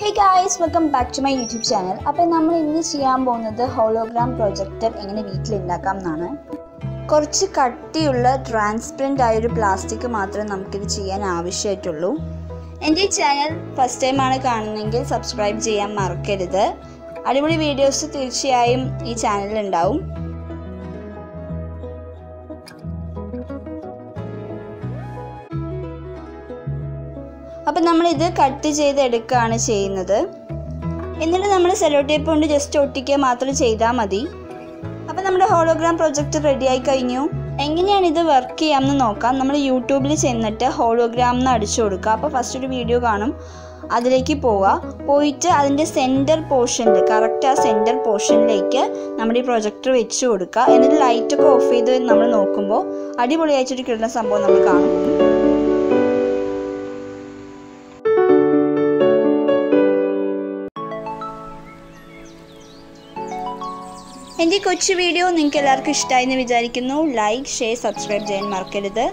Hey guys welcome back to my YouTube channel അപ്പോൾ നമ്മൾ ഇന്ന് ചെയ്യാൻ പോകുന്നത് ഹോളോഗ്രാം പ്രൊജക്ടർ എങ്ങനെ വീട്ടിൽ ഉണ്ടാക്കാം എന്നാണ്. കുറച്ച് കട്ടിയുള്ള ട്രാൻസ്പെറന്റ് ആയൊരു പ്ലാസ്റ്റിക് മാത്രമേ നമുക്കിത് ചെയ്യാൻ ആവശ്യമായിട്ടുള്ളൂ. എന്റെ ഈ ചാനൽ ഫസ്റ്റ് ടൈമാണ് കാണുന്നതെങ്കിൽ സബ്സ്ക്രൈബ് ചെയ്യാൻ മറക്കരുത്. അടിപൊളി വീഡിയോസ് തീർച്ചയായും ഈ ചാനലിൽ ഉണ്ടാവും. അപ്പം നമ്മളിത് കട്ട് ചെയ്ത് എടുക്കുകയാണ് ചെയ്യുന്നത്. എന്നിട്ട് നമ്മൾ സെലോ ടേപ്പ് കൊണ്ട് ജസ്റ്റ് ഒട്ടിക്കുക മാത്രം ചെയ്താൽ മതി. അപ്പം നമ്മുടെ ഹോളോഗ്രാം പ്രൊജക്റ്റ് റെഡി ആയി കഴിഞ്ഞു. എങ്ങനെയാണ് ഇത് വർക്ക് ചെയ്യാമെന്ന് നോക്കാം. നമ്മൾ യൂട്യൂബിൽ ചെന്നിട്ട് ഹോളോഗ്രാം എന്ന് അടിച്ചു കൊടുക്കുക. അപ്പോൾ ഫസ്റ്റ് ഒരു വീഡിയോ കാണും. അതിലേക്ക് പോവുക. പോയിട്ട് അതിന്റെ സെന്റർ പോർഷനിൽ കറക്റ്റ് ആ സെന്റർ പോർഷനിലേക്ക് നമ്മുടെ ഈ പ്രൊജക്ടർ വെച്ച് കൊടുക്കുക. എന്നിട്ട് ലൈറ്റൊക്കെ ഓഫ് ചെയ്ത് നമ്മൾ നോക്കുമ്പോൾ അടിപൊളിയായിട്ടൊരു കിട്ടുന്ന സംഭവം നമ്മൾ കാണും. എന്റെ കൊച്ചു വീഡിയോ നിങ്ങൾക്ക് എല്ലാവർക്കും ഇഷ്ടമായി എന്ന് വിചാരിക്കുന്നു. ലൈക്ക് ഷെയർ സബ്സ്ക്രൈബ് ചെയ്യാൻ മറക്കരുത്.